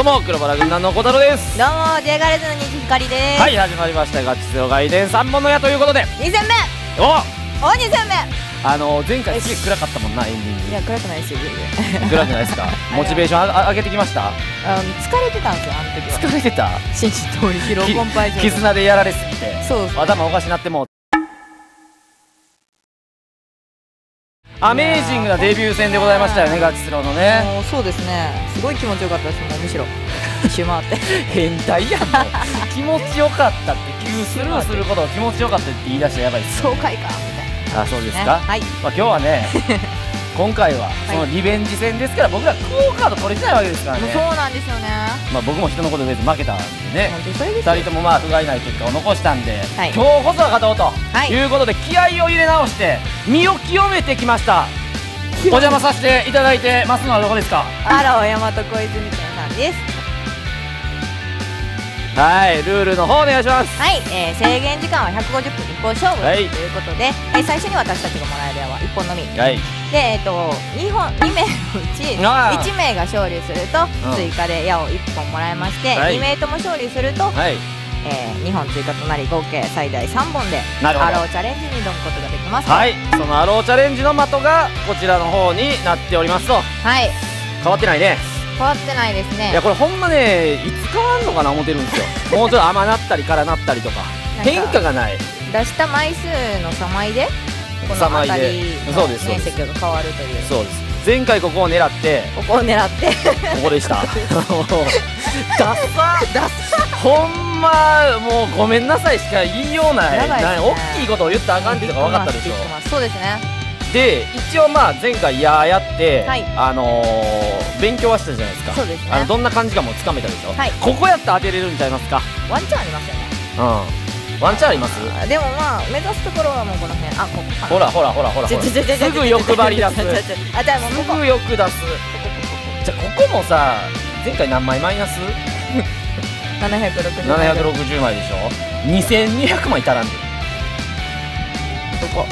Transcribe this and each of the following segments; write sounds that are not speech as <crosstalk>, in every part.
どうも黒バラ軍団の小太郎です。どうも J ガレーズの西ひかりです、はい始まりました。ガチ強外伝3本の矢ということで。2戦目。おお2戦目。あの前回すげえ暗かったもんなエンディンいや暗くないですよ全然。グ暗くないですか？<laughs> モチベーションああ上げてきました？あの疲れてたんですよあの時は。疲れてた？紳士通り疲労き困憊状絆でやられすぎて。そうそう。頭おかしなってもアメージングなデビュー戦でございましたよねガチスローのね。もうそうですね。すごい気持ちよかったですもうむしろ一周回って。変態やんもう。<laughs> 気持ちよかったって急スルーすることを気持ちよかったって言い出したらやばいっす爽快感みたいな。あそうですか、ね。はい。まあ、今日はね <laughs> 今回はそのリベンジ戦ですから僕らクオカード取れてないわけですからね。そうなんですよね。まあ、僕も人のこと言えず負けたんでね。本当にそれですよ。2人ともまあ不甲斐ない結果を残したんで、はい。今日こそは勝とうと、はい。い、うことで気合を入れ直して身を清めてきました。お邪魔させていただいてますのはどこですか？あら大和小泉店さんです。はいルールの方お願いします。はい、えー制限時間は150分一本勝負はいということで、はい、最初に私たちがもらえる矢は1本のみ。はいで、えっと、2, 本2名のうち <laughs> あー1名が勝利するとうん。追加で矢を1本もらえまして、はい。2名とも勝利すると、はい。え2本追加となり合計最大3本でアローチャレンジに挑むことができます。はい。そのアローチャレンジの的がこちらの方になっておりますと。はい。変わってないね。変わってないですね。いやこれほんまねいつ変わんのかな思ってるんですよ。<laughs> もうちょっと甘なったり辛なったりとか変化がない。出した枚数の差枚でこの差枚で当たりのそうですそうです。面積が変わるという。そうです。前回ここを狙って。ここを狙って。ここでした。<laughs> ダッサダッサほんまもうごめんなさいしか言いようない。ね。な大きいことを言ったらあかんっていうのが分かったでしょ。そうですね。で一応まあ前回やーやって、はい。あのー、勉強はしたじゃないですか。そうですね。あのどんな感じかもつかめたでしょ、はい。ここやったら当てれるんちゃいますか。ワンチャンありますよね。うんワンチャンあります？あでもまあ目指すところはもうこの辺。あここほらほらほらほらすぐ欲張り出すあじゃあもうここすぐ欲出すじゃあここもさ前回何枚マイナス760 760枚でしょ2200枚足らんでどこ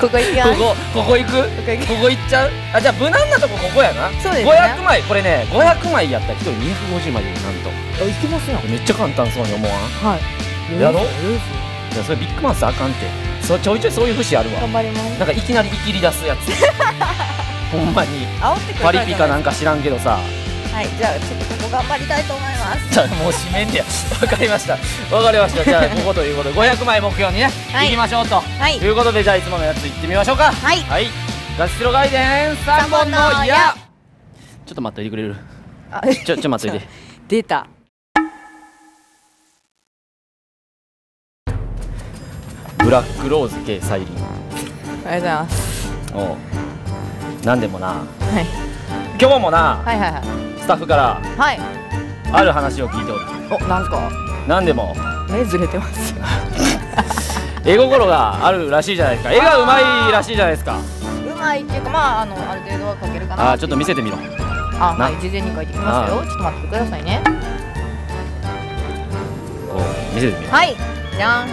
ここ行きます。ここここ行く？ここ行きここ行っちゃう？あじゃあ無難なとこここやな。そうですね。500枚。これね500枚やったら1人250枚でなんと。あ行きますよ。めっちゃ簡単そうに思わん？はい。やろ？よいやそれビッグマウスあかんって。そちょいちょいそういう節あるわ。頑張ります。なんかいきなりいきり出すやつ。<laughs> ほんまに。パリピかなんかか知らんけどさはいじゃあちょっとここ頑張りたいと思います。じゃあもう締めんねやわかりました。わかりました。じゃあ <laughs> ここということで500枚目標にね、はい。い、きましょうと。はい。いうことでじゃあいつものやついってみましょうか。はい。はい。ガチスロ外伝3本の三本の矢。矢。ちょっと待っといてくれる？あ。ちょちょっと待っといて。<laughs> 出た。ブラックローズ系サイリン。ありがとうございます。おう。なんでもな。はい。今日もな。はいはいはい。スタッフからはい。ある話を聞いておる。おなんすか？なんでも。目ずれてます。絵心があるらしいじゃないですか。絵がうまいらしいじゃないですか。うまいっていうかまああのある程度は書けるかなあーちょっと見せてみろ。な。あはい。事前に書いてきますよ。ちょっと待ってくださいね。見せてみろはい。じゃん。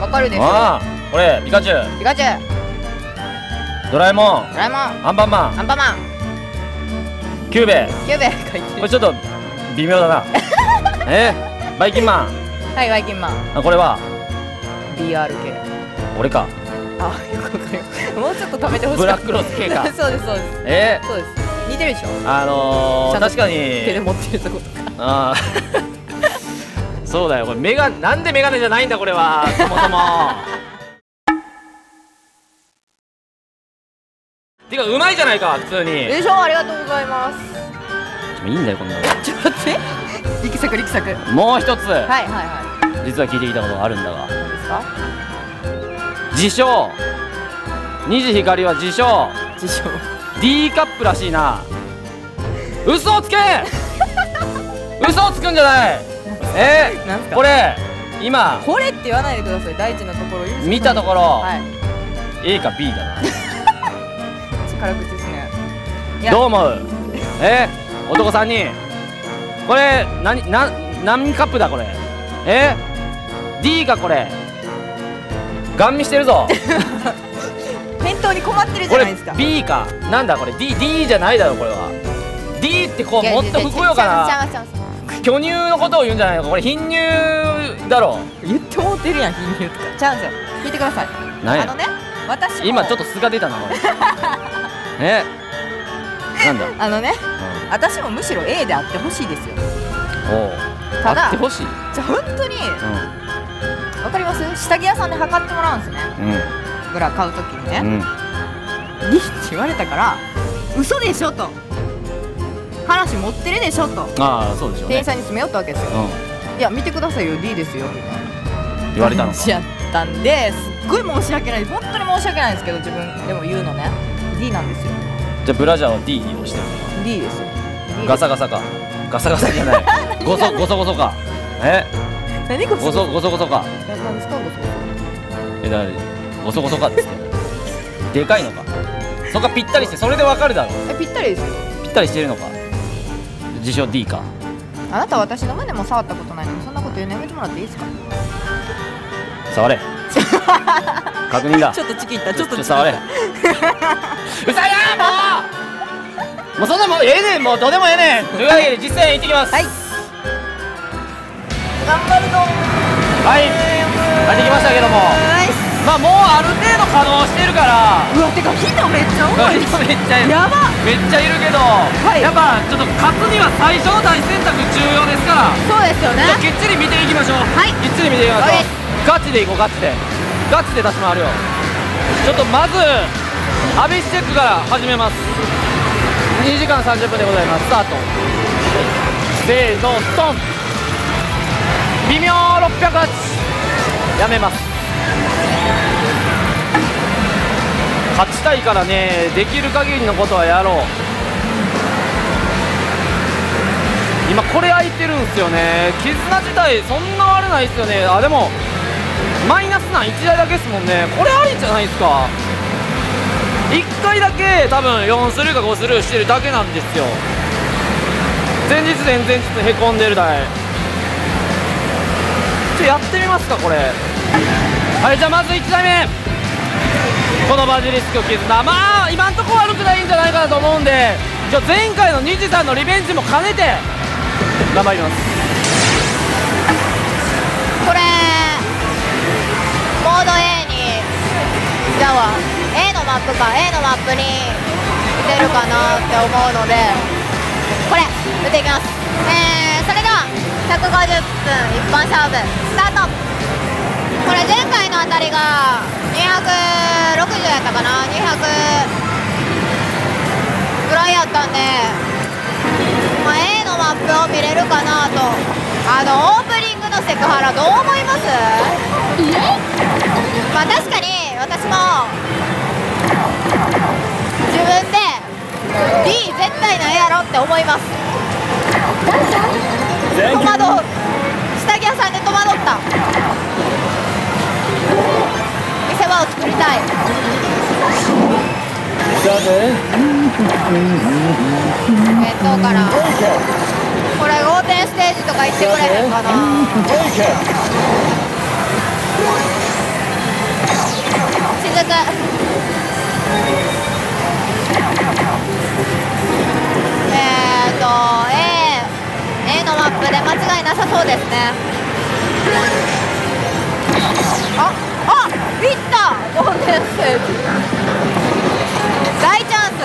わかるでしょ？ああこれピカチュウ。ピカチュウ。ドラえもん。ドラえもん。アンパンマン。アンパンマンキューベ。キューベ。これちょっと微妙だな。<laughs> え？バイキンマン。はいバイキンマン。あこれは？BRK 俺か。あよくわかりますもうちょっと食べてほしい。ブラックローズ系か。<laughs> そうですそうです。え？そうです。似てるでしょ？あのー、確かに。手で持ってるとことか。あー。そうだよ。これメガなんでメガネじゃないんだこれは。そもそも <laughs> てかうまいじゃないか普通に。でしょ？ありがとうございます。いいんだよこんなの。ちょっと待って。力作力作はいもう一つ、はいはい実は聞いてきたことがあるんだが。何ですか？自称。虹光は自称。自称。D カップらしいな。嘘をつけ！<laughs> 嘘をつくんじゃない！え？なんすか？これ今。これって言わないでください。大事なところ見たところ、はい。A か B だな辛口ですね。どう思う？え？男3人これ何な何カップだこれ？え？D かこれ？ガン見してるぞ。<laughs> 変当に困ってるじこれゃないですか。B か？なんだこれ？D, D じゃないだろこれは。D ってこうもっとふくよかな。な巨乳のことを言うんじゃないの？これ貧乳だろ。言ってもうてるやん貧乳とかちゃうんですよ。聞いてください。あのね私も今ちょっと素が出たなこれ <laughs> えなんだ、<laughs> あのねう私もむしろ A であってほしいですよ。ん、おう。ただあってほしい？じゃあ本当にわかります？下着屋さんで測ってもらうんですね。うん。ブラ買うときにね。うん。うん「D」って言われたから嘘でしょと。話持ってるでしょと。ああそうでしょ店員さんに詰め寄ったわけですよ。うん。いや見てくださいよ。D ですよ。みたいな言われたのか。やったんですっごい申し訳ない。本当に申し訳ないんですけど自分でも言うのね D なんですよ。じゃあブラジャーは D をしてる D です。よ D ガサガサか。ガサガサじゃない。ゴソゴソゴソか。え？何こゴソゴソゴソか。え何ですか？ゴソえだゴソゴソかっつって。でかいのか。そこがぴったりしてそれでわかるだろ。えぴったりです。よぴったりしてるのか。自称 D か。あなた私の胸も触ったことないのにそんなこと言うのやめてもらっていいですか？触れ確認だ。ちょっとチキった。ちょっとチキった。触れ。うさやもう。もうそんなもうええねん。もうどうでもええねん。というわけで実践行ってきます。はい。頑張るぞ。はい。入ってきましたけども。まあもうある程度稼働してるから。うわてか火のめっちゃ重い。ですめっちゃいる。やば。めっちゃいるけど、い。やっぱちょっと勝つには最初の大選択重要ですから。そうですよねきっちり見ていきましょうはいきっちり見ていきましょう OK ガチでいこうガチでガチで出し回るよ。ちょっとまずアビスチェックから始めます。2時間30分でございます。スタート。せーのストン。微妙608やめます。勝ちたいからね。できる限りのことはやろう。今これ空いてるんですよね。絆自体そんな悪ないですよね。あでもマイナスなん1台だけですもんね。これありじゃないですか。1回だけ多分4スルーか5スルーしてるだけなんですよ。前日前々日へこんでる台。ちょっやってみますかこれ。はいじゃあまず1台目。このバジリスク絆まあ今んとこ悪くないんじゃないかなと思うんで。じゃあ前回のニジさんのリベンジも兼ねて。頑張ります。じゃあ A のマップか A のマップに出るかなって思うのでこれ打っていきます。えー、それでは150分一般勝負スタート。これ前回のあたりが260やったかな？200ぐらいやったんでまあ、A のマップを見れるかなと。あのオープニングのセクハラどう思います？まあ確かに私も。自分で D 絶対ないやろって思います。戸惑う。下着屋さんで戸惑った。見せ場を作りたい。えっとから。これ5点ステージとか行ってくれへんかな続くえっと A, A のマップで間違いなさそうですね。ああいった。5点ステージ大チャンス。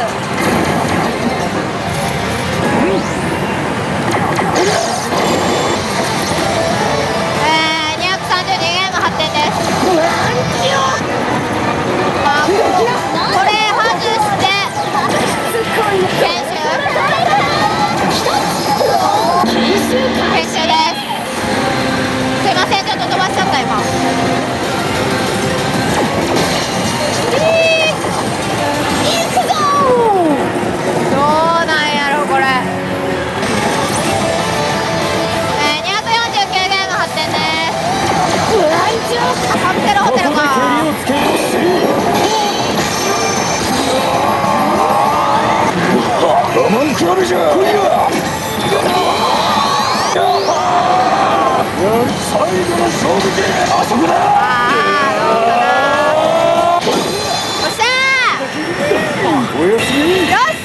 えー、232ゲーム8点です。研修です。すいません、ちょっと飛ばしちゃった今。行くぞどうなんやろこれ。えー、249ゲーム8点で。あーどうかな。おっしゃーおやすみよし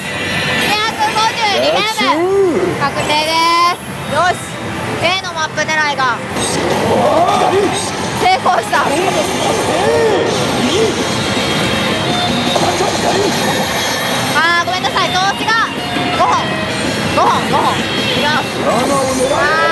252ゲーム確定ですよし A のマップ狙いが成功したあーごめんなさい投資が5本5本5本いきます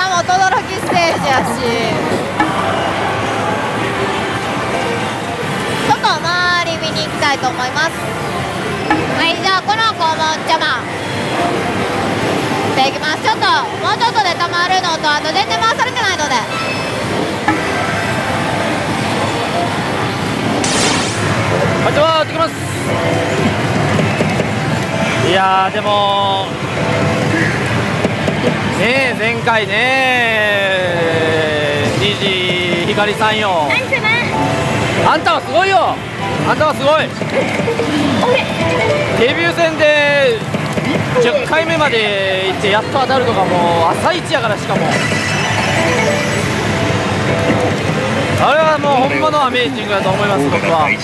らはい149ゲーム獲得ですしかも轟ステージやし。ちょっと周り見に行きたいと思います。はいじゃあこの肛門邪魔。でいきます。ちょっともうちょっとでたまるのとあと全然回されてないので。いでは行ってきます。いやーでもねえ前回ね。虹ひかりさんよ。あんたはすごいよ。あんたはすごい。デビュー戦で10回目まで行ってやっと当たるとかもう朝一やからしかも。あれはもう本物アメージングだと思います僕は。え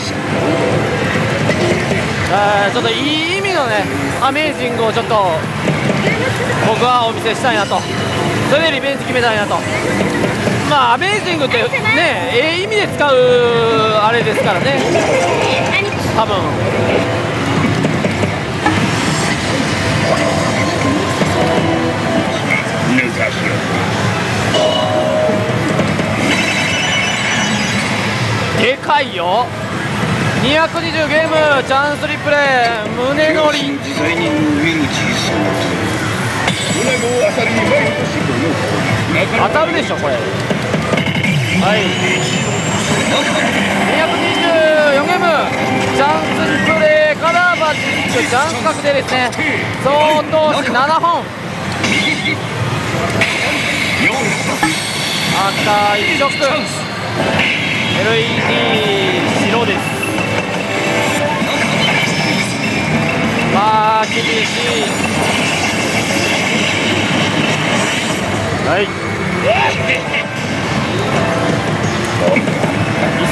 ーちょっといい意味のねアメージングをちょっと僕はお見せしたいなと。それでリベンジ決めたいなと。まあアメージングってねええ意味で使うあれですからね。多分。でかいよ。220ゲームチャンスリプレイ。胸乗り。当たるでしょこれはい224ゲームチャンスリプレイカラーバチックチャンス確定ですね。総投資7本赤一色 LED 白です。まあ厳しい。はい。イ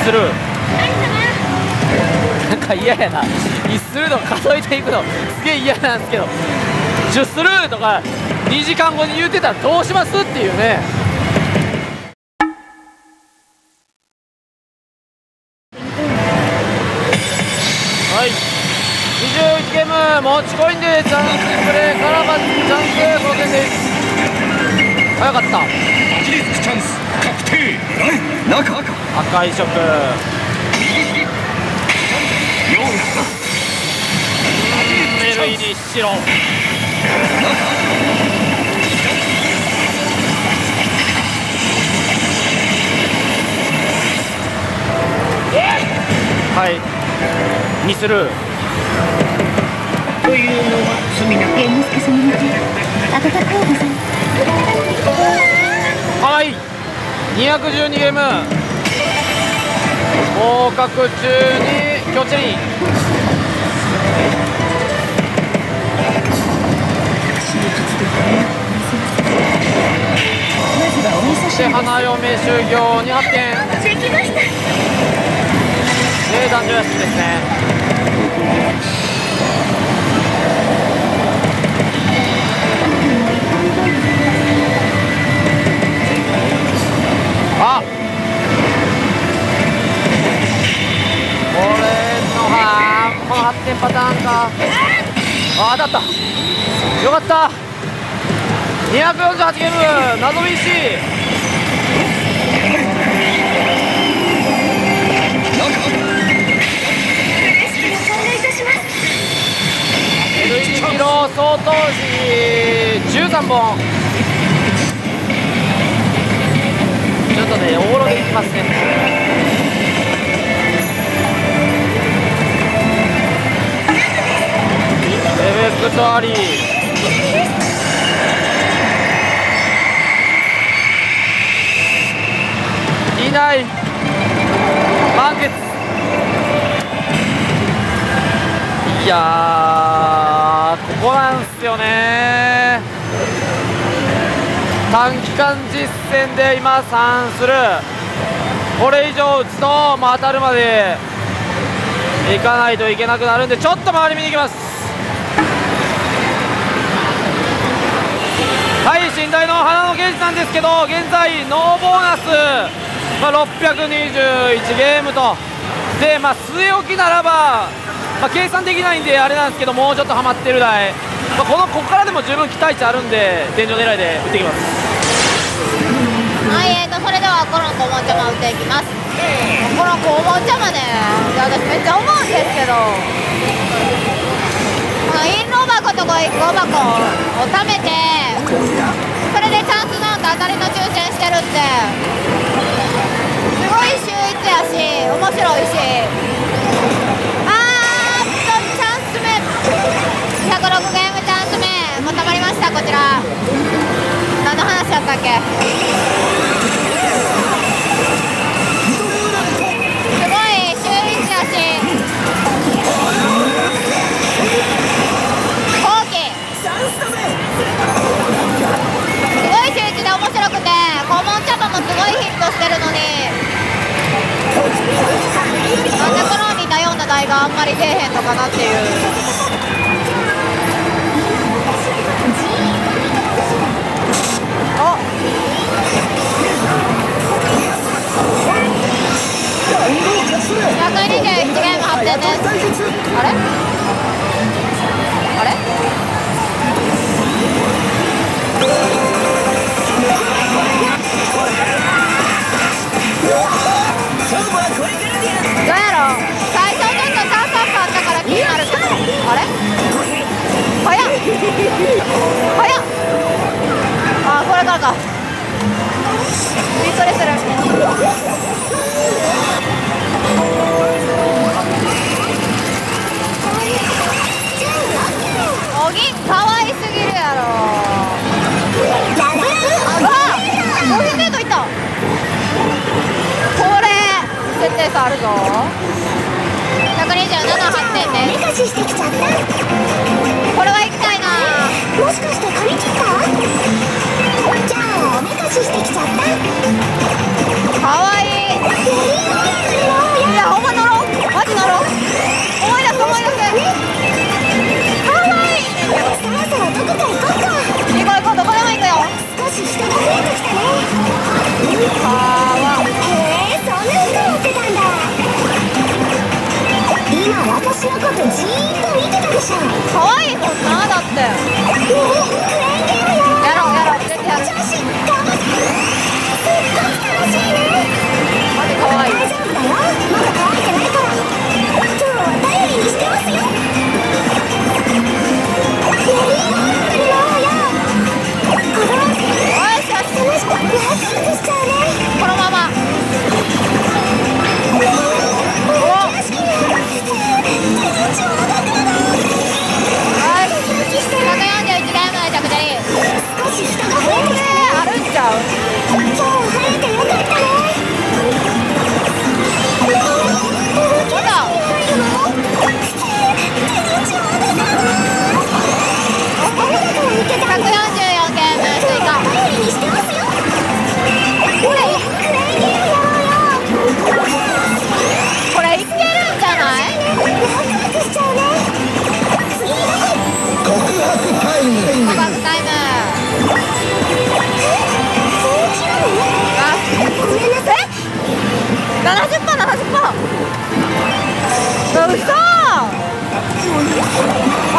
スル。ーなんか嫌やな。イスルーの数えていくの。すげえ嫌なんですけど。10スルーとか2時間後に言うてたらどうしますっていうね。はい。21ゲーム持ちコインでチャンスプレーか早かった。一律チャンス。確定。中赤。赤い色。LED 白はいにするというのは罪な玄之介様の手温かうございますはい。212ゲーム。合格中にキョチェリンそして花嫁修行に発展。で男女休みですねのはこの発展パターンか。あ当たった。よかった。248ゲーム。謎 BC お願いいたします LED キロ総投資13本。ちょっとね往路でいきますね。ありいない満月いやここなんすよね。短期間実戦で今3する。これ以上打つと、当たるまで行かないといけなくなるんでちょっと周り見に行きます。はい寝台の花のゲージなんですけど現在ノーボーナス、まあ、621ゲームと。で、まあ、据え置きならば、まあ、計算できないんであれなんですけどもうちょっとハマってる台、まあ、このここからでも十分期待値あるんで天井狙いで打ってきます。はいえーとそれではコロンコおもちゃま打っていきますコロンコおもちゃまね私めっちゃ思うんですけど。このインロ箱とゴイゴ箱を貯めてそれでチャンスゾーンと当たりの抽選してるって。すごい秀逸やし面白いし。あーっとチャンス目。106ゲームチャンス目。まとまりましたこちら。何の話だったっけ？があんまり出えへんのかなっていう。121ゲーム8点ですあれ？あれ？どうやろう？になるけどあれ早っ。早っ。あこれからかびっ。くりするおぎんかわいすぎるやろあ500メートルいっ。たこれ設定差あるぞ127点です目視してきちゃったこれは行きたいな。もしかして髪切った？じゃあおめかししてきちゃったかわいいいやほんま乗ろう。マジ乗ろう。思い出す思い出す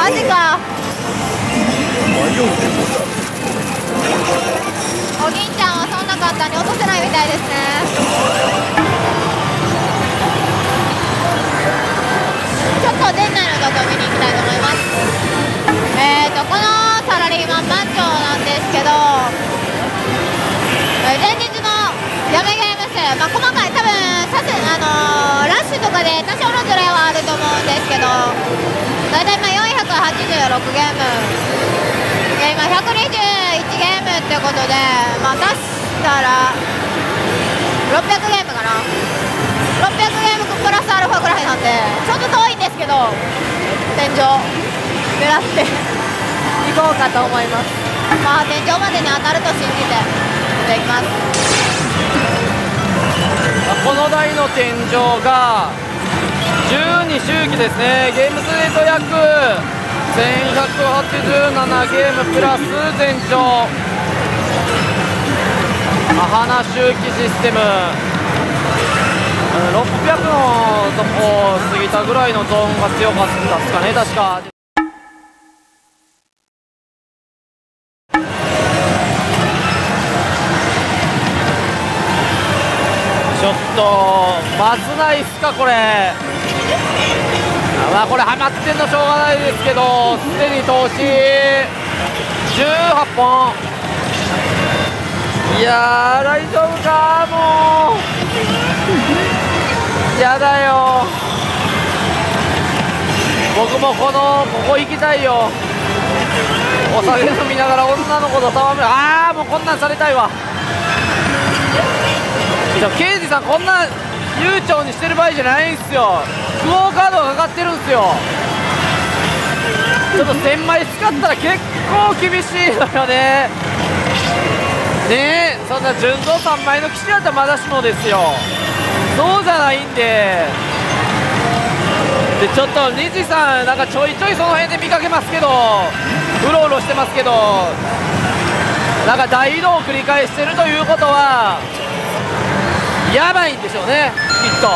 マジか。お銀ちゃんはそんな簡単に落とせないみたいですね。ちょっと店内の画像見に行きたいと思います。えーとこのサラリーマン番長なんですけど前日のやめゲーム数、まあ、細かい多分さす、あのーラッシュとかで多少のズレはあると思うんですけど大体まあ86ゲーム。で今121ゲームってことでまあ足したら600ゲームかな。600ゲームプラスアルファぐらいなんでちょっと遠いんですけど天井。狙っていこうかと思います。まあ天井までに当たると信じてできます。この台の天井が12周期ですね。ゲーム数でと約1187ゲームプラス全長花周期システム。600のとこ過ぎたぐらいのゾーンが強かったですかね確か。ちょっとまずないっすかこれ。まあこれハマってんのしょうがないですけどすでに投資18本。いやー大丈夫かもう。やだよ。僕もこのここ行きたいよ。お酒飲みながら女の子と戯れああもうこんなんされたいわ。刑事さんこんな悠長にしてる場合じゃないんすよ。クオカードがかかってるんすよ。ちょっと1000枚使ったら結構厳しいのよね。ねえ。そんな純増3枚の騎士だったらまだしもですよ。そうじゃないんで。でちょっとニジさんなんかちょいちょいその辺で見かけますけど。うろうろしてますけど。なんか大移動を繰り返してるということはやばいんでしょうね。きっと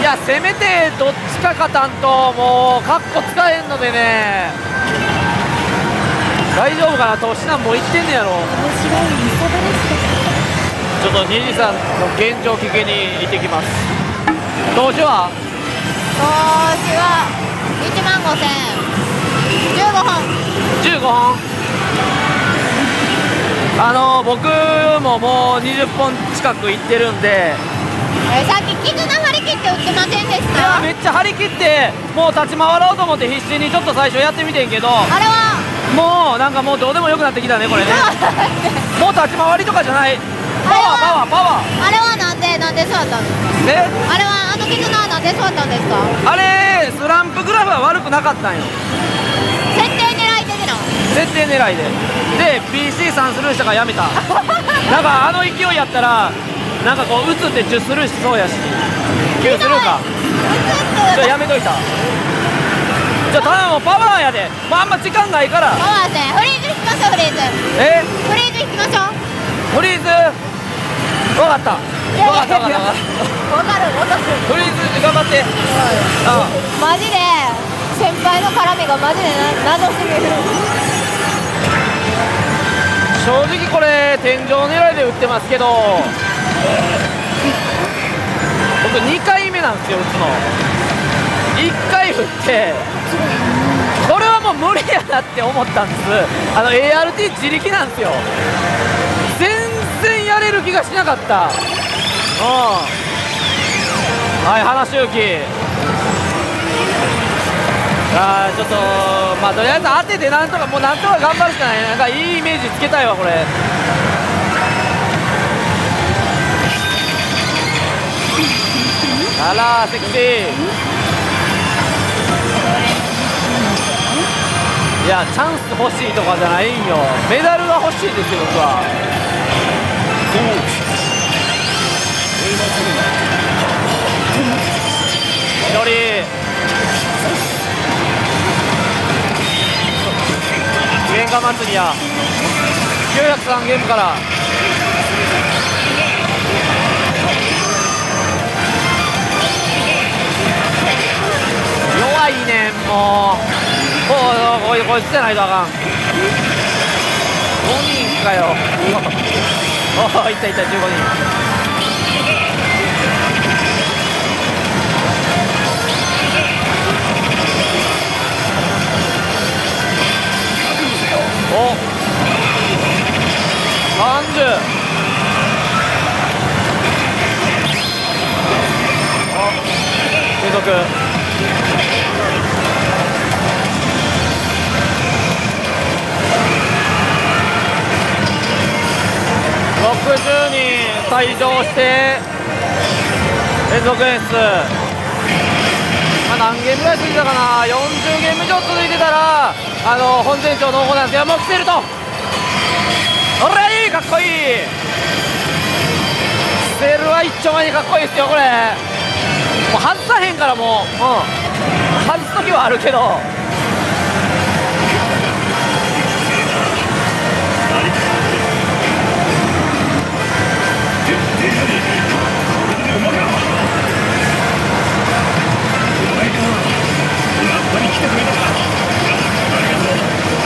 いやせめてどっちか勝たんともうカッコ使えんのでね。大丈夫かなとしなんも言ってんねやろ。ちょっとニジさんの現状聞きに行ってきます。投資は投資は1万5000 15本。15本あの僕ももう20本近くいってるんで。えーさっき絆張り切って売ってませんでしいやためっちゃ張り切ってもう立ち回ろうと思って必死にちょっと最初やってみてんけど。あれは？もうなんかもうどうでもよくなってきたねこれね。<laughs> もう立ち回りとかじゃない。パワーパワーパワー。あれはなんでなんでそうだったん？ですであれはあの絆はなんでそうだったんですか？あれスランプグラフは悪くなかったんよ的な設定狙いで。で PC3 スルーしたからやめた。<laughs> なんかあの勢いやったらなんかこう打つって10スルーしそうやし。9スルーか。じゃあやめといた。じゃあただもうパワーやで。もうあんま時間ないから。パワーで。フリーズ引きましょうフリーズ。え？フリーズ引きましょう。フリーズ？分かった。分かった分かった。分かるわかる。フリーズ頑張って。あ。マジで？先輩の絡みがマジでな謎すぎる。正直これ天井狙いで打ってますけど僕2回目なんですよ打つの。1回打ってこれはもう無理やなって思ったんです。あの ART 自力なんですよ。全然やれる気がしなかった。うん。はい話し行き。あーちょっとまあとりあえず当ててなんとかもうなんとか頑張るしかない。なんかいいイメージつけたいわこれ。あらセクシー。いやチャンス欲しいとかじゃないんよ。メダルが欲しいんですよ僕は。一人喧嘩祭りや903ゲームから。弱いねんもう。おいおいこいつじゃないとあかん。5人かよ。おおいったいった15人。して連続演出。まあ、何ゲームぐらい続いたかな？40ゲーム以上続いてたらあの本前長濃厚なんですよもう来てると。おらいいかっこいい！セルは一丁前にかっこいいですよこれ。もう外さへんからもう、うん、外す時はあるけど。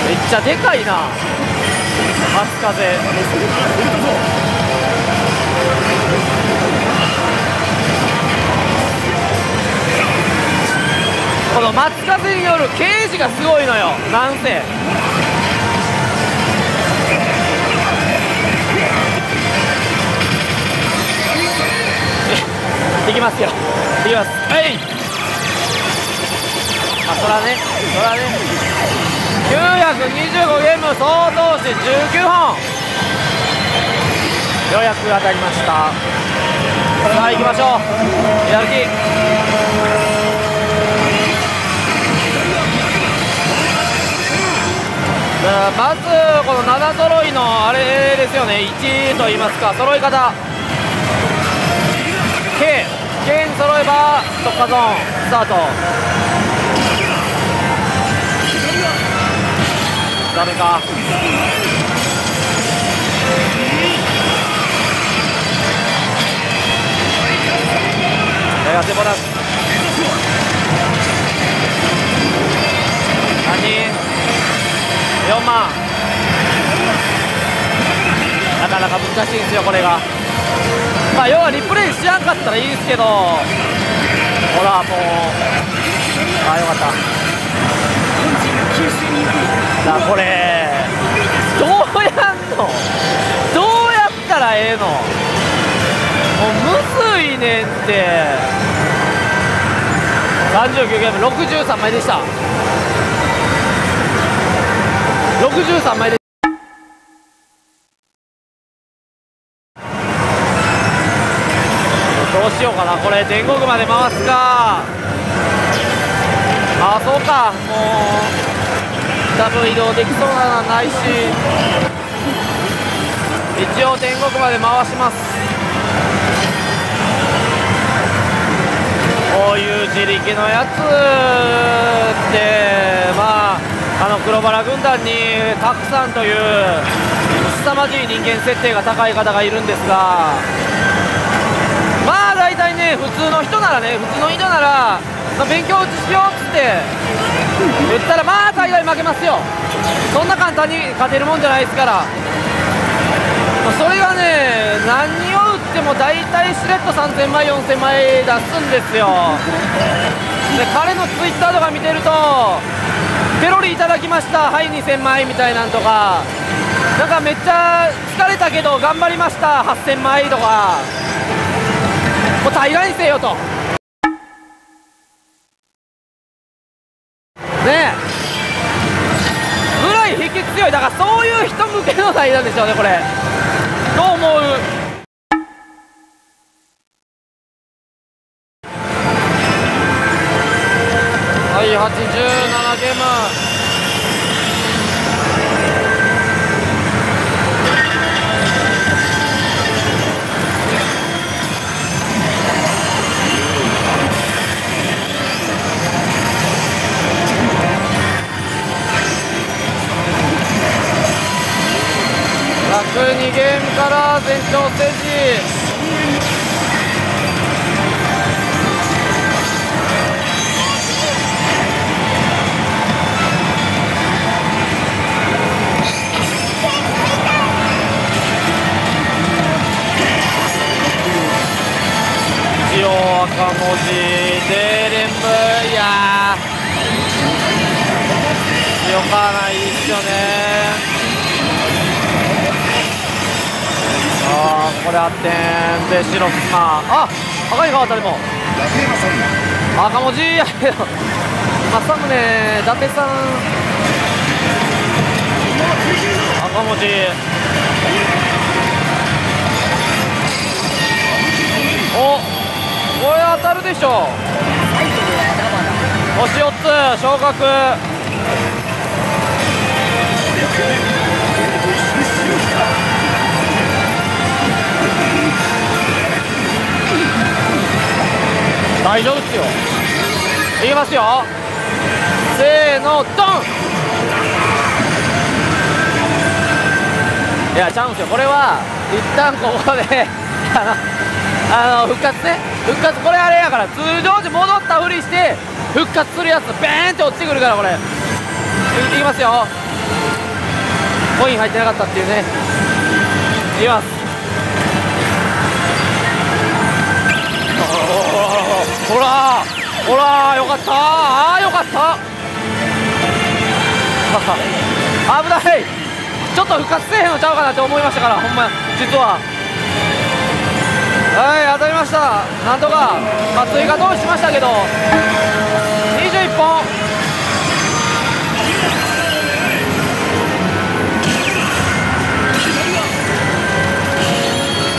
めっちゃでかいな。初風。この松風による刑事がすごいのよ。なんせ。いきますよ。いきます。はい。あそらね。そらね925ゲーム総投資19本。ようやく当たりました。さあ行きましょう。やる気。まずこの7揃いのあれですよね。1と言いますか。揃い方。K K に揃えば特化ゾーンスタート。ダメか。やってもらう。何？4万。なかなか難しいんですよこれが。まあ要はリプレイしやんかったらいいですけど。ほらもう。ああよかった。さあこれ。どうやんの？どうやったらええの？もうむずいねんって39ゲーム63枚でした。63枚で。どうしようかなこれ。天国まで回すか。回そうかもう。多分移動できそうなのはないし一応天国まで回します。こういう自力のやつってまああの黒バラ軍団にたくさんという凄まじい人間設定が高い方がいるんですがまあ大体ね普通の人ならね普通の人なら、勉強しようっつって打ったらまあ大概負けますよ。そんな簡単に勝てるもんじゃないですから、まそれがね何を打っても大体しれっと3000枚4000枚出すんですよ。で彼のツイッターとか見てるとペロリいただきましたはい2000枚みたいなんとか。なんかめっちゃ疲れたけど頑張りました8000枚とか。もう平らにせよと。態なんでしょうねこれ。どう思う？はい87 2ゲームから全長ステージ一応赤文字で連舞いやー。強かないですよねあーこれあってんで白まああ赤い変わったでも赤文字。やけど政宗伊達さん赤文字。おこれ当たるでしょ。星4つ。昇格。大丈夫っすよ。いきますよ。せーのドン。いやちゃうんですよ。これは一旦ここで <laughs> あの復活ね。復活これあれやから通常時戻ったふりして復活するやつベーンって落ちてくるからこれ。いいきますよ。コイン入ってなかったっていうね。いきます。ほらほらよかった。ああよかった。危ない。ちょっと復活せえへんのちゃうかなって思いましたからほんま実は。はい当たりました。なんとか、まあ、追加投資しましたけど。21本。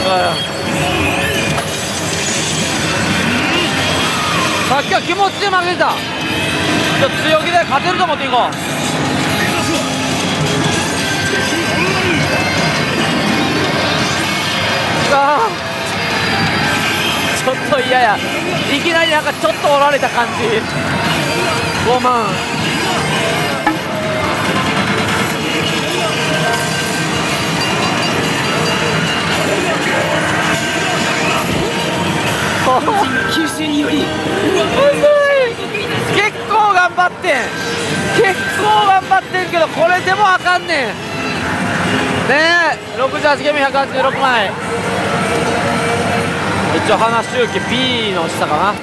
さっきは気持ちで負けてたちょっと強気で勝てると思っていこうあちょっと嫌やいきなりなんかちょっと折られた感じ5万九州により結構頑張ってん。結構頑張ってんけどこれでもあかんねん。ねえ68ゲーム186枚。一応花周期 B の下かな。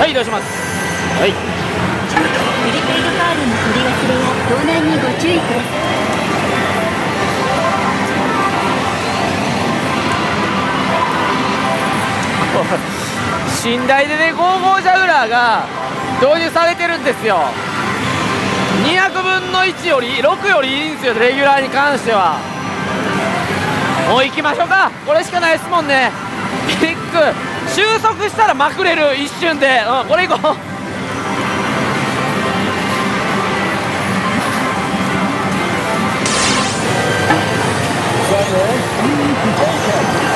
はい移動します？注意ください寝台でね55ジャグラーが導入されてるんですよ。200分の1より6よりいいんですよレギュラーに関しては。もう行きましょうか。これしかないですもんね。キック収束したらまくれる一瞬で、うん、これ行こう。ほ <laughs>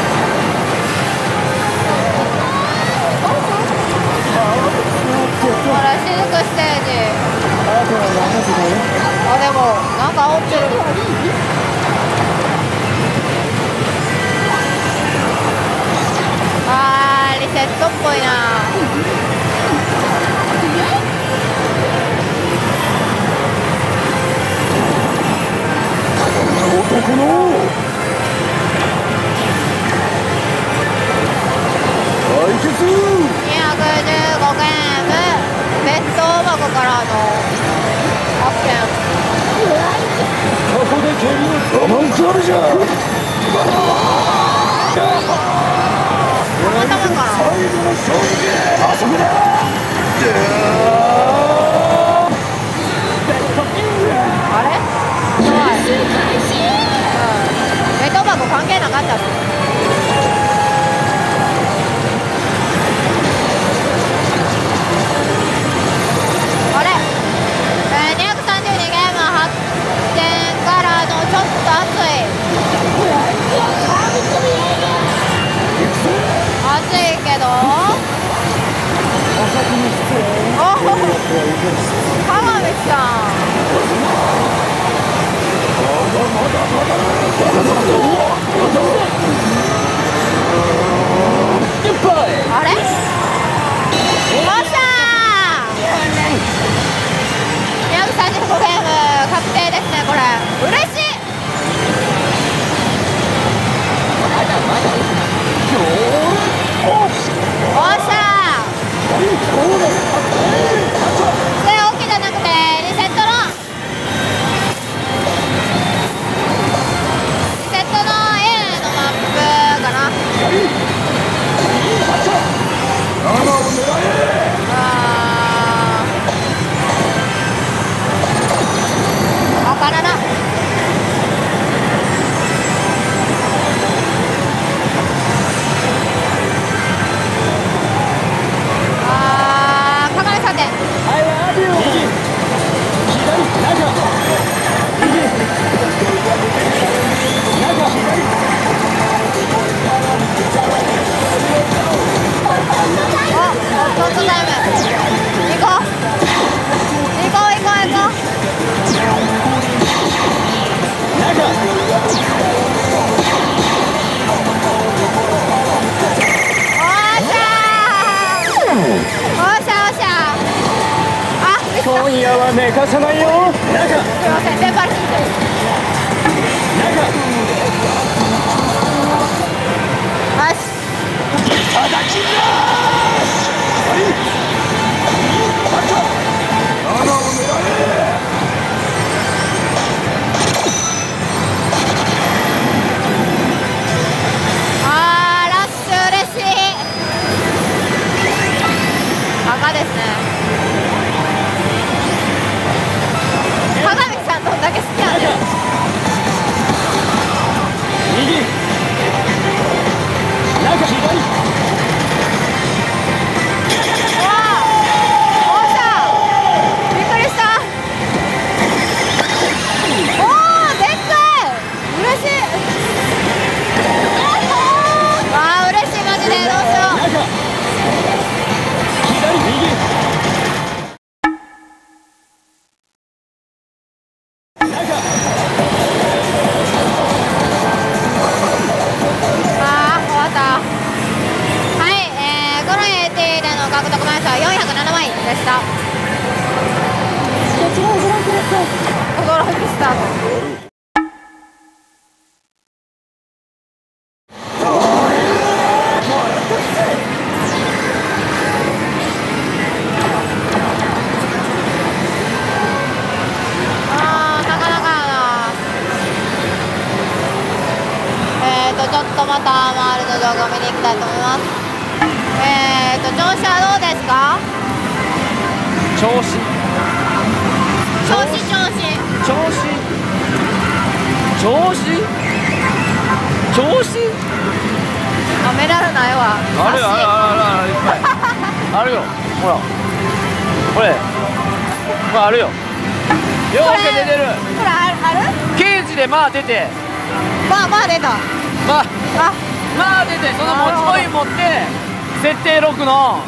設定6の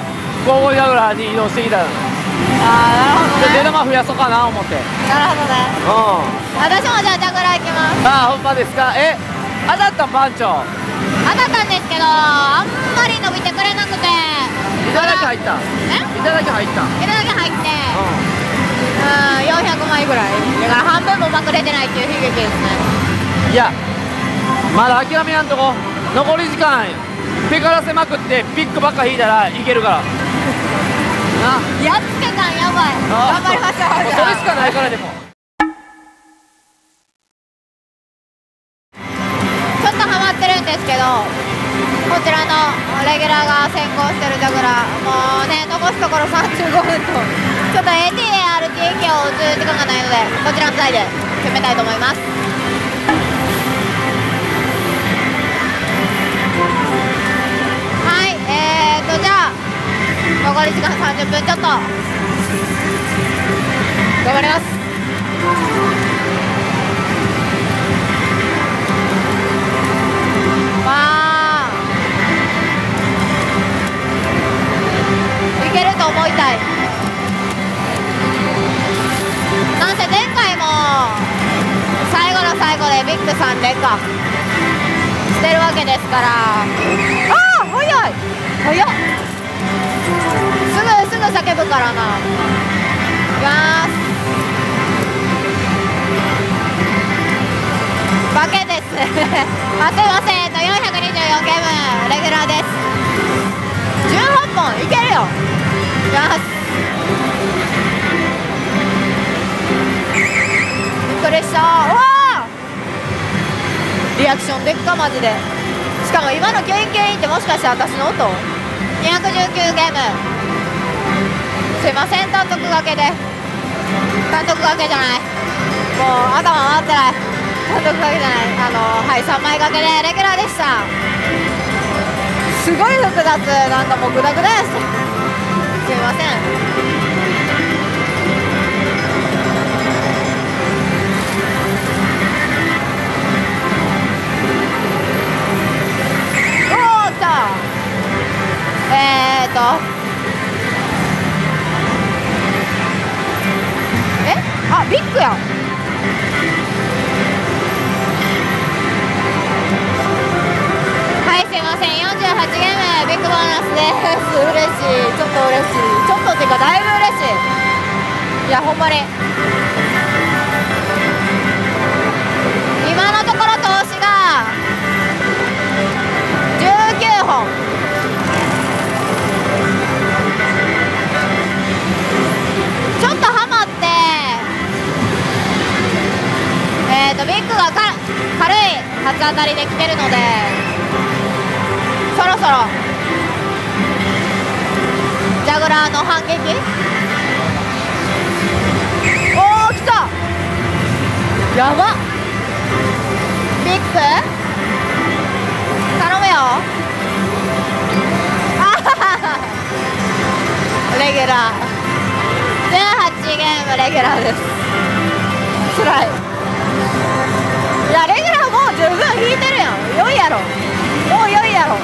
ゴーゴージャグラーに移動してきたのあーなるほどね。で出玉増やそうかな思ってうんなるほどね。あ私もじゃあジャグラー行きます。あほんまですか？え当たった番長。当たったんですけどあんまり伸びてくれなくて。いただき入った。え？いただき入った。うんいただけ入って。うん。400枚ぐらい。だから半分もうまくれてないっていう悲劇ですね。いやまだ諦めやんとこ。残り時間ペカらせまくってピックばっか引いたらいけるから。なやっつけ感やばい。頑張りましょうそれしかないからでも。ちょっとハマってるんですけどこちらのレギュラーが先行してるジャグラーもうね残すところ35分と。ちょっと AT で RTK を打つ時間がないのでこちらの台で決めたいと思います残り時間30分ちょっと。頑張ります。わあいけると思いたい。なんせ前回も最後の最後でビッグさんでかしてるわけですから。ああ早い。早っ。叫ぶからな。いきます。負けです。あすいませんと424ゲーム。レギュラーです。18本いけるよ。いきます。びっくりした。うわリアクションでっかマジで。しかも今のキュインキュインってもしかして私の音？219ゲーム。すいません単独掛けで。単独掛けじゃない。もう頭回ってない。単独掛けじゃない。あのはい3枚掛けでレギュラーでした。すごい複雑。なんかもうグダグダやしすいません。おー来た。えーとビッグやはいすいません。48ゲームビッグボーナスです。嬉しい。ちょっと嬉しい。ちょっとっていうかだいぶ嬉しい。いやほんまに。今のところ投資が19本。えーとビッグが軽い初当たりで来てるのでそろそろジャグラーの反撃。おお来た！やば！ビッグ？頼むよ。あ <laughs> はレギュラー。18ゲームレギュラーです。つらいい。やレギュラーもう十分引いてるやん良いやろ。もう良いやろ。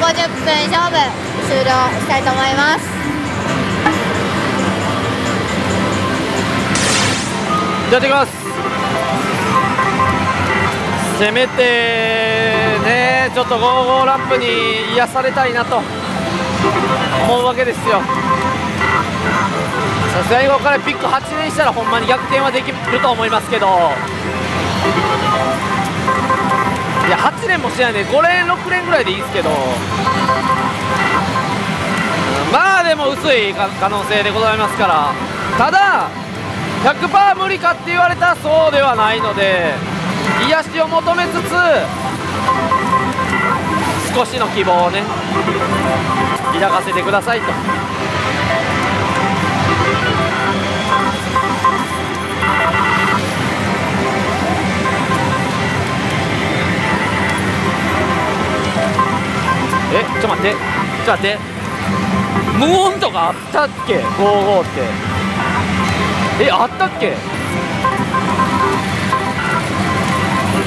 50分勝負終了したいと思いますじゃあ行きます。せめてねちょっと55ランプに癒されたいなと思うわけですよ。さすがにここからピック8連したらほんまに逆転はできると思いますけど。いや8年もしてないね5年6年ぐらいでいいですけど。まあでも薄い可能性でございますから。ただ100%無理かって言われたらそうではないので癒しを求めつつ少しの希望をね抱かせてくださいと。と待って。ちょっと待って。無音とかあったっけ？55って。えあったっけ？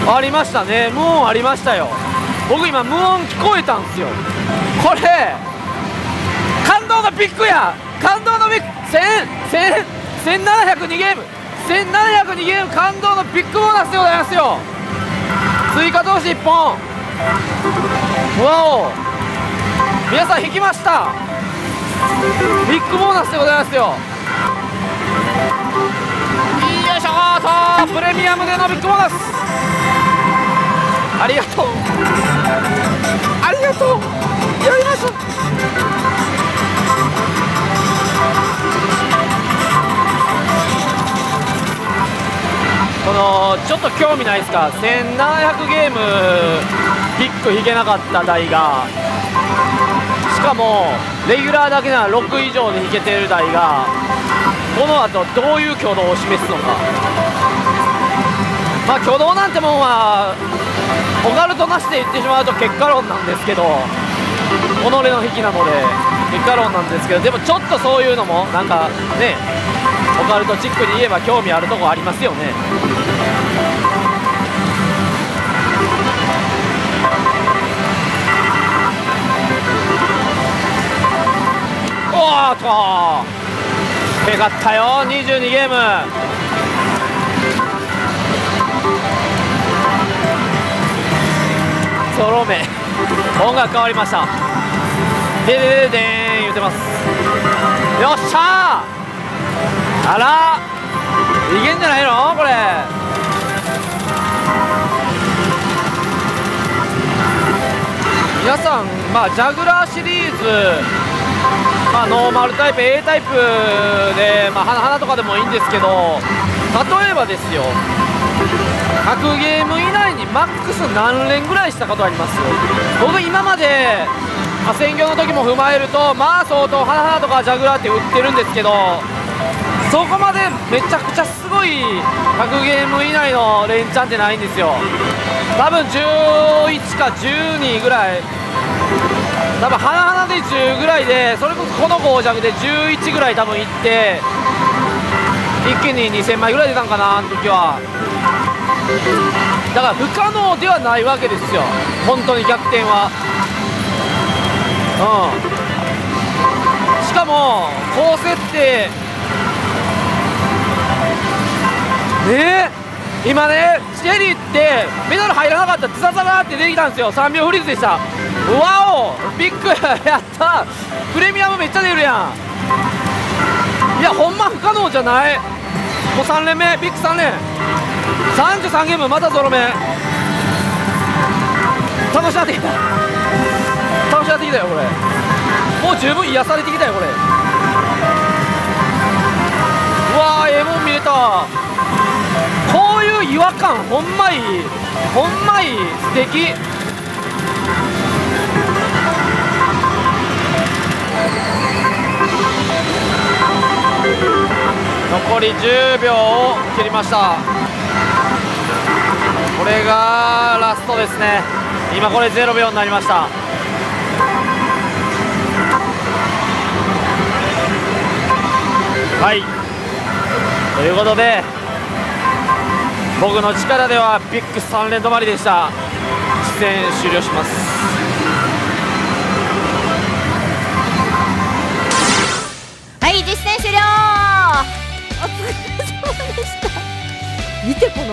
ありましたね。無音ありましたよ。僕今無音聞こえたんですよ。これ感動のビッグや。感動のビッグ。1000 1702ゲーム。1702ゲーム感動のビッグボーナスでございますよ。追加投資1本。わお。皆さん引きました。ビッグボーナスでございますよ。よいしょーとプレミアムでのビッグボーナス。ありがとう。ありがとう。やりましたこのちょっと興味ないですか？1700ゲームピック引けなかった台が。しかもレギュラーだけなら6以上で引けてる台がこの後どういう挙動を示すのか。まあ挙動なんてもんはオカルトなしで言ってしまうと結果論なんですけど己の引きなので結果論なんですけどでもちょっとそういうのもなんかねオカルトチックに言えば興味あるとこありますよね。おーっと手がったよ22ゲーム。ゾロ目。音楽変わりました。ででででーん言ってます。よっしゃー。あら。いけんじゃないの？これ。皆さんまあジャグラーシリーズまあ、ノーマルタイプ A タイプで、まあ、花花とかでもいいんですけど例えばですよ。格ゲーム以内にマックス何連ぐらいしたことあります僕今まで、まあ、専業の時も踏まえるとまあ相当花花とかジャグラーって売ってるんですけどそこまでめちゃくちゃすごい格ゲーム以内の連チャンってないんですよ。多分11か12ぐらい多分花々で10ぐらいでそれこそこの5弱で11ぐらい多分いって一気に2000枚ぐらい出たんかなあの時は。だから不可能ではないわけですよ。本当に逆転は。うん。しかも高設定ねえ。今ねチェリーってメダル入らなかったらザザザって出てきたんですよ。3秒フリーズでした。わおビッグやったプレミアムめっちゃ出るやんいやほんま不可能じゃないもう3連目ビッグ3連33ゲームまたゾロ目楽しなってきた楽しなってきたよこれもう十分癒されてきたよこれうわーええもん見れたこういう違和感ほんまいいほんまいい素敵残り10秒を切りました。これがラストですね。今これ0秒になりました。はい。ということで僕の力ではビッグ3連止まりでした。出演終了します。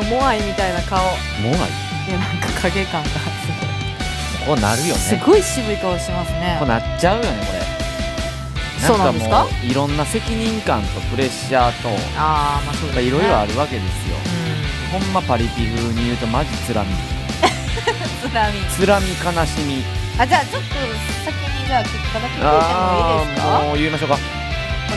モアイみたいな顔。もうはいいやなんか影感がすこうなるよごいすごい渋い顔してますね。こうなっちゃうよねこれ。そうなんですか？もういろんな責任感とプレッシャーとああまあそうですね。いろいろあるわけですよ。うほんまパリピ風に言うとマジつらみ。ん津波つらみ悲しみ。あじゃあちょっと先にじゃあ結果だけ聞いてもいいですか？もう言いましょうか。お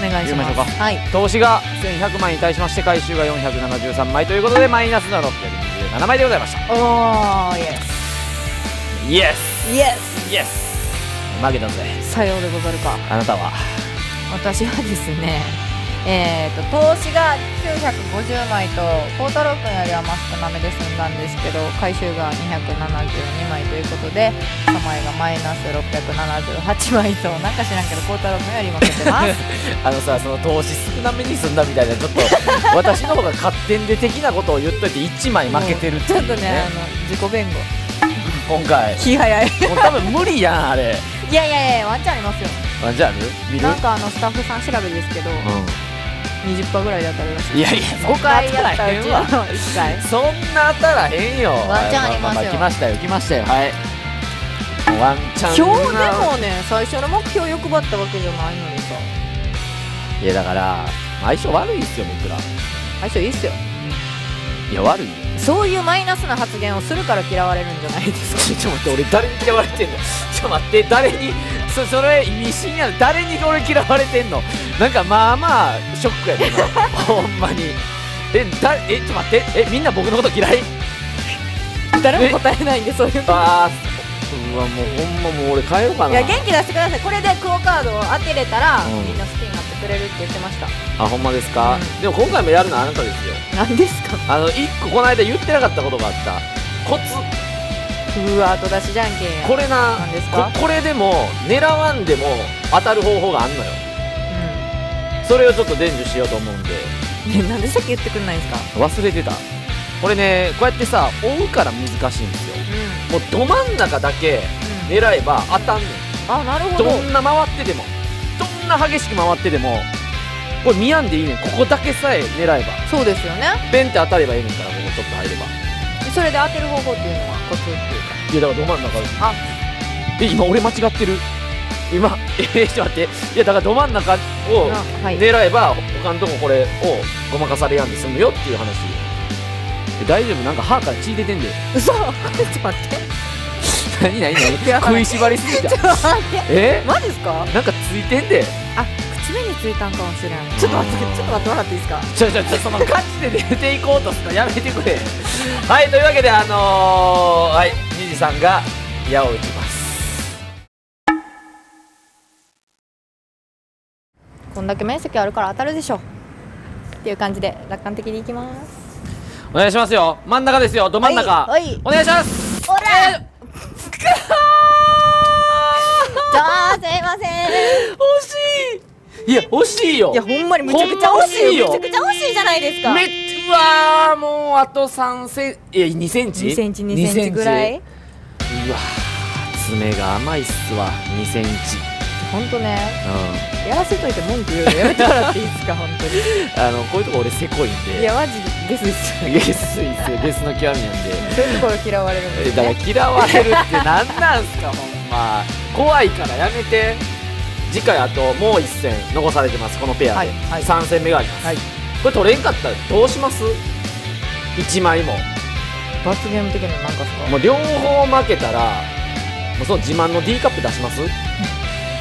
願いしますはい。投資が1100万に対しまして回収が473枚ということでマイナスの627枚でございました。おーイエイエスイエススイエス負けたぜ。さようでござるか。あなたは？私はですねえー、と投資が950枚と孝太郎君よりはマスクなめで済んだんですけど回収が272枚ということで3枚がマイナス678枚となんか知らんけど孝太郎君より負けてます。<laughs> あのさその投資少なめに済んだみたいなちょっと <laughs> 私の方が勝手にで的なことを言っといて1枚負けてるっていうちょっとねあの自己弁護。今回。気早いもう多分無理やんあれ。いやいやいやワンチャンありますよ。あじゃあある？なんかあのスタッフさん調べですけど、う20%ぐらいで当たるらしいんいやいや5回やったうちのそんな当たらへんわ。1回そんな当たらへんよ。ワンチャンありますよ。来ましたよ来ましたよ。はい。ワンチャン今日でもね最初の目標欲張ったわけじゃないのにさ。いやだから相性悪いっすよ僕ら。相性いいっすよ。いや悪いよそういうマイナスな発言をするから嫌われるんじゃないですか？ちょちょ待って俺誰に嫌われてんの？ちょ待って誰にそそれ意味深やな誰に俺嫌われてんの？なんかまあまあショックやでな。<laughs> ほんまに。えだえちょ待って。えみんな僕のこと嫌い？誰も答えないんでそういうあーうわもうほんまもう俺帰ろうかな。いや元気出してください。これでクオカードを当てれたら、うん。みんな好きになってくれるって言ってました。あほんまですか、うん。でも今回もやるのはあなたですよ。何ですか？あの一個この間言ってなかったことがあった。コツ。うわ後出しじゃんけんや。これな何ですか？ここれでも狙わんでも当たる方法があんのよ。うそれをちょっと伝授しようと思うんで。んねなんでさっき言ってくんないんですか？忘れてたこれねこうやってさ追うから難しいんですよ。うもうど真ん中だけん、狙えば当たんねん。あなるほど。どんな回っててもどんな激しく回っててもこれ見やんでいいねん。ここだけさえ狙えば。そうですよね。ペンって当たればいいねんからここちょっと入れば。それで当てる方法っていうのはコツっていうか。いやだからど真ん中あえ今俺間違ってる？今 <laughs> えー、ちょっと待って。いやだからど真ん中を狙えば他のとここれをごまかされやんで済むよっていう話。え大丈夫？なんか歯から血出てんで嘘。<laughs> ちょっと待って。何何何？や食いしばりすぎた。え？マジですか？なんかついてんであ口紅ついたんかもしれん。ちょっと待ってちょっと待ってもらっていいですか？ちょちょちょそのガチで出ていこうとするのやめてくれ。<laughs> はいというわけであのー、はいじじさんが矢を打ちます。こんだけ面積あるから当たるでしょ。っていう感じで楽観的にいきますお願いしますよ。真ん中ですよ。ど真ん中、お願いします。ほら。あ <laughs> すいません。惜しい。いや惜しいよ。いやほんまにむちゃくちゃ惜しいよ。めちゃくちゃ惜しいじゃないですか。めっうわーもうあと3センいや2センチ？2センチ2センチぐらい。うわ爪が甘いっすわ。2センチほんとね。うやらせといて文句言うのやめてもらっていいですか <laughs> 本当に。んあのこういうとこ俺せこいんで。いやマジゲスですよ。ゲスいっすよ。ゲスの極みなんで。そういうところ嫌われるんですえだからね嫌われるって何なんすかほんま。怖いからやめて。次回あともう1戦残されてますこのペアで、はいはい。3戦目があります、はい。これ取れんかったらどうします？1枚も。罰ゲーム的なのなんかっすか？もう両方負けたらもうその自慢の D カップ出します？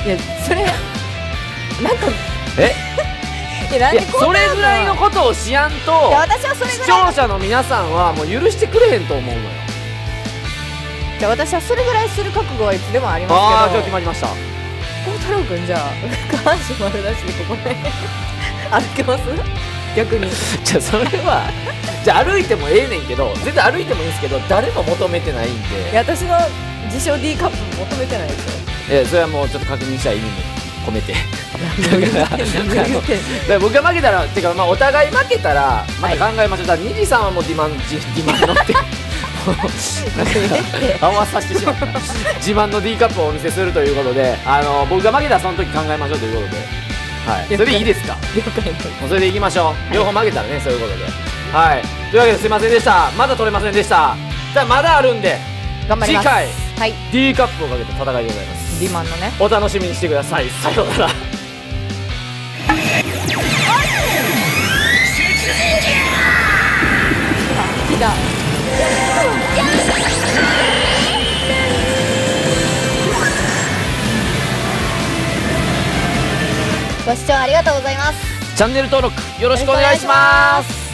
いやそれなんかえ？<laughs> いやそれぐらいのことをしやんと私はそれ視聴者の皆さんはもう許してくれへんと思うのよ。じゃあ私はそれぐらいする覚悟はいつでもありああますけど。じゃあ決まりました。孝太郎くんじゃあ下半身丸出しでここね歩けます？逆に。<laughs> じゃあそれはじゃあ歩いてもええねんけど全然歩いてもいいんですけど誰も求めてないんいでや私の自称 D カップ求めてないでしょいやそれはもうちょっと確認したい意味も込めて。僕が負けたらてかまあお互い負けたらまた考えましょう、だからニジさんはもうディマンジディマンドってもうなんか合わさせてしまった。自慢の D カップをお見せするということであの僕が負けたらその時考えましょうということで。はい。それでいいですか？それでいきましょう。両方負けたらねそういうことで。はい。というわけですいませんでした。まだ取れませんでした。ただまだあるんで頑張ります。次回はい。D カップをかけた戦いでございますリマンのね。お楽しみにしてください。さようなら。来たご視聴ありがとうございます。チャンネル登録よろしくお願いします